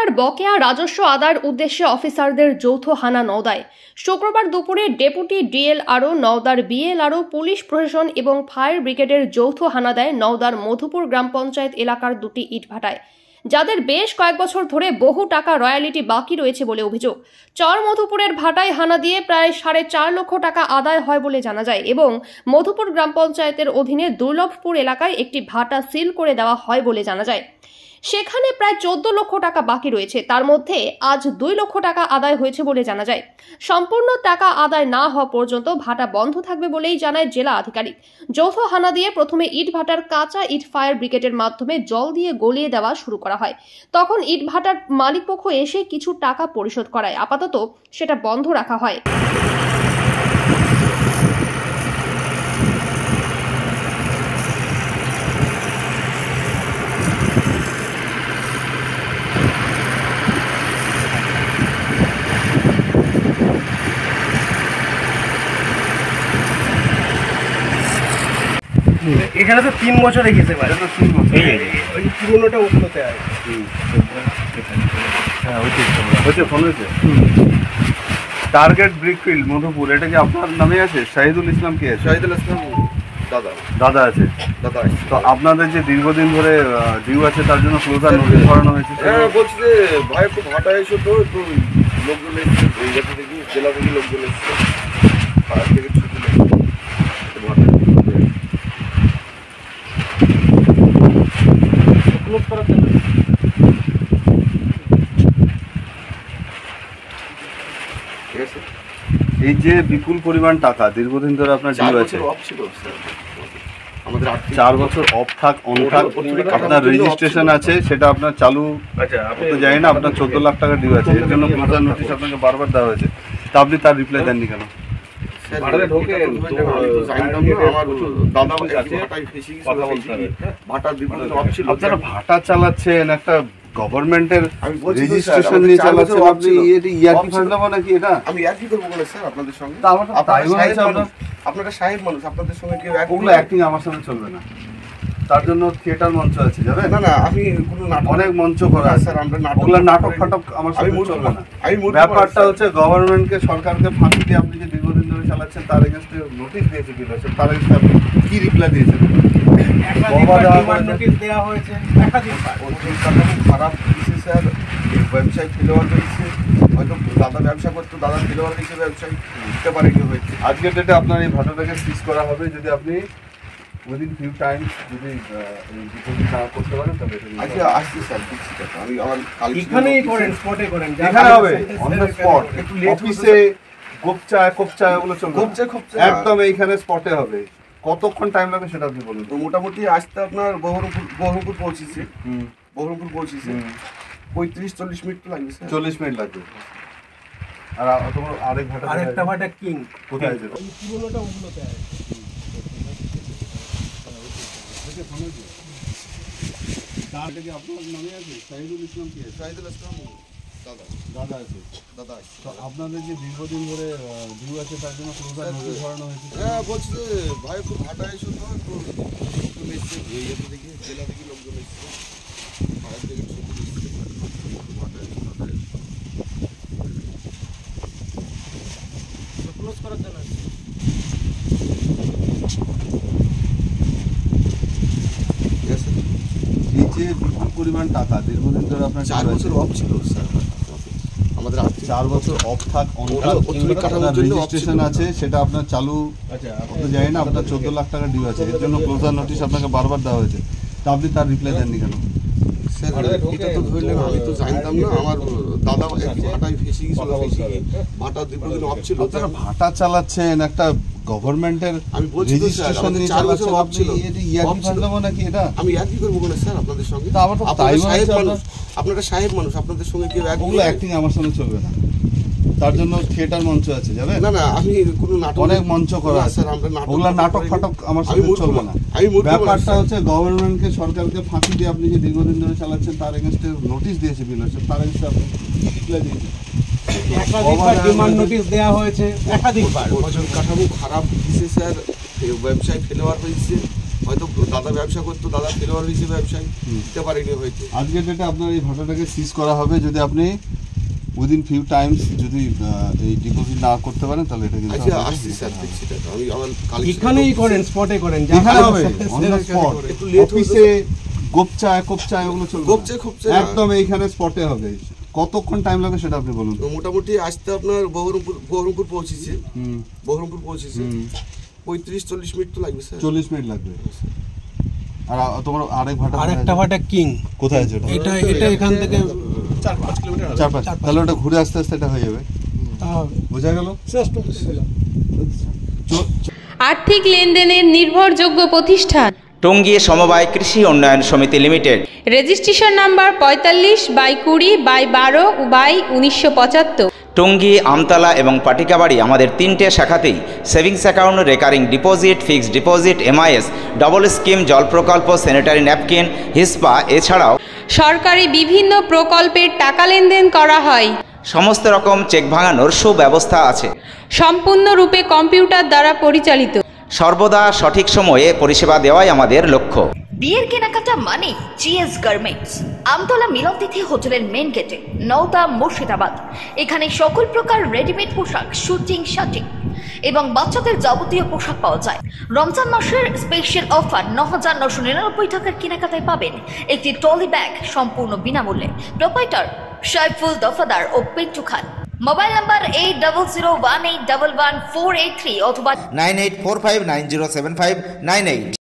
Contractor বকেয়া রাজস্ব আদায়ের উদ্দেশ্যে অফিসারদের যৌথ হানা নওদায়। শুক্রবার দুপুরে ডেপুটি ডিএলআরও নওদার বিএলআরও পুলিশ প্রশাসন এবং ফায়ার ব্রিগেডের যৌথ হানা দেয় নওদার মধুপুর গ্রাম পঞ্চায়েত এলাকার দুটি ইটভাটায়। যাদের বেশ কয়েক বছর ধরে বহু টাকা রয়্যালিটি বাকি রয়েছে বলে অভিযোগ। চর মধুপুরের ভাটায় হানা দিয়ে প্রায় সাড়ে চার লক্ষ টাকা আদায় হয় বলে জানা যায় এবং মধুপুর গ্রাম পঞ্চায়েতের অধীনে দুর্লভপুর এলাকায় একটি ভাটা সিল করে দেওয়া হয় বলে জানা যায়। সেখানে প্রায় চোদ্দ লক্ষ টাকা বাকি রয়েছে। তার মধ্যে আজ দুই লক্ষ টাকা আদায় হয়েছে বলে জানা যায়। সম্পূর্ণ টাকা আদায় না হওয়া পর্যন্ত ভাটা বন্ধ থাকবে বলেই জানায় জেলা আধিকারিক। যৌথ হানা দিয়ে প্রথমে ইট ভাটার কাঁচা ইট ফায়ার ব্রিগেডের মাধ্যমে জল দিয়ে গলিয়ে দেওয়া শুরু করা। হয়। তখন ইটভাটার মালিকপক্ষ এসে কিছু টাকা পরিশোধ করায়। আপাতত সেটা বন্ধ রাখা হয়। এখানে তো তিন বছর রেখেছে ভাই। ওই পুরোনোটা উঠতে হয় হ্যাঁ হয়েছে হয়েছে ফোন হয়েছে টার্গেট ব্রিকফিল্ড মধুপুর এটা কি আপনার নামে আছে? শাহিদুল ইসলাম কে আছে? শহীদুল ইসলাম দাদা। দাদা আছে? দাদা তো আপনাদের যে দীর্ঘদিন ধরে ডিউ আছে তার জন্য ক্লোজার নোটিশ করানো হয়েছে? হ্যাঁ বলছি যে ভাই একটু ভাটা এসো তো একটু লোকজন এসছে এই জেলা থেকে লোকজন এসছে পাড়ার থেকে ছুটি লেগেছে একটু ভাটা ক্লোজ করার জন্য ঠিক আছে এই যে বিপুল পরিমাণ টাকা দীর্ঘদিন ধরে আপনার ডিউ আছে। চার বছর অফ থাক অন থাক আপনার রেজিস্ট্রেশন আছে সেটা আপনার চালু আচ্ছা আপনি তো জানি না আপনার চোদ্দ লাখ টাকা ডিউ আছে এর জন্য ক্লোজার নোটিশ আপনাকে বারবার দেওয়া হয়েছে। তা আপনি তার রিপ্লাই দেননি কেন? ভাটা চালাচ্ছেন একটা গভর্নমেন্টের আমি বলছি তো স্যার, রেজিস্ট্রেশন আমাদের নিয়ে চার বছর চালাচ্ছেন আপনি ছিল। এটা ইয়ার্কি ছিল। নাকি এটা আমি একই করব বলে স্যার আপনাদের সঙ্গে তা আমার তো আপনারা তাই মনে সাহেব হচ্ছে মানুষ আপনার- আপনারা সাহেব মানুষ আপনাদের সঙ্গে কেউ এক ওগুলো অ্যাক্টিং আমার সামনে চলবে না তার জন্য থিয়েটার মঞ্চ আছে যাবেন না না আমি কোনো নাটক অনেক মঞ্চ করা আছে। স্যার আমরা নাটক নাটক ফাটক আমার আমি সামনে চলবে না। আমি ব্যাপারটা হচ্ছে গভর্নমেন্টকে সরকারকে ফাঁকি দিয়ে আপনি যে দীর্ঘদিন ধরে চালাচ্ছেন তার এগেনস্টে নোটিশ দিয়েছে কি হয়েছে তার এগেনস্টে আপনি কি রিপ্লাই দিয়েছেন? দেওয়া হয়েছে। নোটিশ দেওয়া খারাপ দিয়েছে স্যার। ব্যবসায় ফেলোয়ার হয়েছে। হয়তো দাদা ব্যবসা করতো দাদা ফেলোয়ার হিসেবে ব্যবসায় পারে কি হয়েছে। আজকের ডেটে আপনার এই ভাটাটাকে সিজ করা হবে। যদি আপনি উইদিন ফিউ টাইমস যদি ডিপোজিট না করতে পারেন তাহলে নিতে আসছি স্যার দিচ্ছি টাকা আমি আমার কাল এখানেই করেন স্পটে করেন। এখানে হবে অন দ্য স্পট একটু late অফিসে গোপচা কোপচা ওগুলো চলবে গোপচা খোপচা। একদম এইখানে স্পটে হবে। কতক্ষণ টাইম লাগবে সেটা আপনি বলুন। তো মোটামুটি আসতে আপনার বহরমপুর বহরমপুর পৌঁছেছে। বহরমপুর পৌঁছেছে। পঁয়ত্রিশ চল্লিশ মিনিট তো লাগবে স্যার। চল্লিশ মিনিট লাগবে। আর তোমার আরেক ভাটা আরেকটা ভাটা কিং। কোথায় আছে ওই পুরোনোটা উন্নতে হয় আপনার নামে আছে? শাহিদুল ইসলাম কি আছে? ইসলাম দাদা। দাদা আছে। দাদা তো আপনাদের যে দীর্ঘদিন ধরে ডিউ আছে তার জন্য নোটিশ ধরানো হয়েছে। হ্যাঁ বলছি যে ভাই খুব হাঁটা এসে তো একটু এসছে এই জেলা থেকে লোকজন এসছে। বাইরে থেকে ছুটি এসছে একটু ভাটা এসো ভাটা এসো ক্লোজ করার জন্য ঠিক আছে এই যে বিপুল পরিমাণ টাকা দীর্ঘদিন ধরে আপনার চার বছর অফ ছিল স্যার আমাদের চার বছর অফ থাক। রেজিস্ট্রেশন আছে সেটা আপনার চালু আচ্ছা জানি না আপনার চোদ্দ লাখ টাকা ডিউ আছে। এর জন্য ক্লোজার নোটিশ আপনাকে বারবার দেওয়া হয়েছে। তা আপনি তার রিপ্লাই দেননি কেন? স্যার এটা তো ধরলেন আমি তো জানতাম না আমার দাদা একই ভাটায় ফেসে গেছিল ফেসে গিয়ে ভাটা দীর্ঘদিন অফ ছিল। আপনারা ভাটা চালাচ্ছেন একটা গভর্নমেন্টের আমি বলছি তো স্যার, আমাদের চার বছর চালাচ্ছেন ছিল। এটা ছিল। নাকি এটা? আমি একই করব স্যার আপনাদের সঙ্গে। তা আমার তো আপনারা তাই সাহেব মানুষ আপনারা সাহেব মানুষ আপনাদের সঙ্গে কেউ এক অ্যাক্টিং আমার সঙ্গে চলবে না। তার জন্য থিয়েটার মঞ্চ আছে যাবেন না না আমি কোনো নাটক অনেক মঞ্চ করা আছে। স্যার আমরা নাটক ওগুলা নাটক ফাটক আমার আমি সাথে চলবে না। আমি ব্যাপারটা হচ্ছে গভর্নমেন্টকে সরকারকে ফাঁকি দিয়ে আপনি যে দীর্ঘদিন ধরে চালাচ্ছেন তার এগেনস্টে নোটিশ দিয়েছে বিল হচ্ছে তার এগেনস্টে আপনি রিপ্লাই দিয়েছেন। একাধিকবার ডিমান্ড নোটিশ দেওয়া হয়েছে একাধিকবার। বছর কাঠামো খারাপ দিছে স্যার। এই ব্যবসায় ফেলোয়ার হয়েছে। হয়তো দাদা ব্যবসা করতো দাদা ফেলোয়ার হিসেবে ব্যবসায়। দিতে পারেনি হয়তো। আজকে ডেটে আপনার এই ভাটাটাকে সিজ করা হবে যদি আপনি উইদিন ফিউ টাইমস যদি এই ডিপোজিট না করতে পারেন তাহলে এটা কিন্তু আচ্ছা আসছি স্যার দেখছি এটা। আমি আমার এখানেই করেন স্পটে করেন যা হবে। অন দ্য স্পট করে। একটু late অফিসে গোপচা কোপচা এগুলো চলবে না। গোপচে খোপচে না। একদম এইখানে স্পটে হবে। কতক্ষণ টাইম লাগবে সেটা আপনি বলুন। তো মোটামুটি আসতে আপনার বহরমপুর বহরমপুর পৌঁছেছে। হুম। বহরমপুর পৌঁছেছে। হুম। পঁয়ত্রিশ চল্লিশ মিনিট তো লাগবে স্যার। চল্লিশ মিনিট লাগবে। আর তোমার আরেক ভাটা আর কোথায় একটা আছে? ভাটা কিং। কোথায় আছে এটা এটা এখান থেকে চার পাঁচ তাহলে ওটা ঘুরে আসতে আসতে এটা হয়ে যাবে। বোঝা গেল? আর্থিক লেনদেনের নির্ভরযোগ্য প্রতিষ্ঠান। টঙ্গী সমবায় কৃষি উন্নয়ন সমিতি লিমিটেড। রেজিস্ট্রেশন নাম্বার পঁয়তাল্লিশ বাই কুড়ি বাই বারো বাই উনিশশো পঁচাত্তর। টঙ্গী আমতলা এবং পাটিকাবাড়ি আমাদের তিনটে শাখাতেই savings account recurring deposit fixed deposit MIS double scheme জল প্রকল্প স্যানিটারি ন্যাপকিন হিসপা এছাড়াও সরকারি বিভিন্ন প্রকল্পের টাকা লেনদেন করা হয়। সমস্ত রকম চেক ভাঙানোর সুব্যবস্থা আছে। সম্পূর্ণরূপে কম্পিউটার দ্বারা পরিচালিত। সর্বদা সঠিক সময়ে পরিষেবা দেওয়াই আমাদের লক্ষ্য। বিয়ের কেনাকাটা মানে জিএস গার্মেন্টস আমতলা মিলনতিথি হোটেলের মেন গেটে নওদা মুর্শিদাবাদ। এখানে সকল প্রকার রেডিমেড পোশাক শুটিং শাটিং এবং বাচ্চাদের যাবতীয় পোশাক পাওয়া যায়। রমজান মাসের স্পেশাল অফার ন হাজার নশো নিরানব্বই টাকার কেনাকাটায় পাবেন একটি ট্রলি ব্যাগ সম্পূর্ণ বিনামূল্যে। প্রোপাইটার সাইফুল দফাদার ও Pintu Khan. Mobile number eight double zero one eight double one four eight three অথবা nine eight four five nine zero seven five nine eight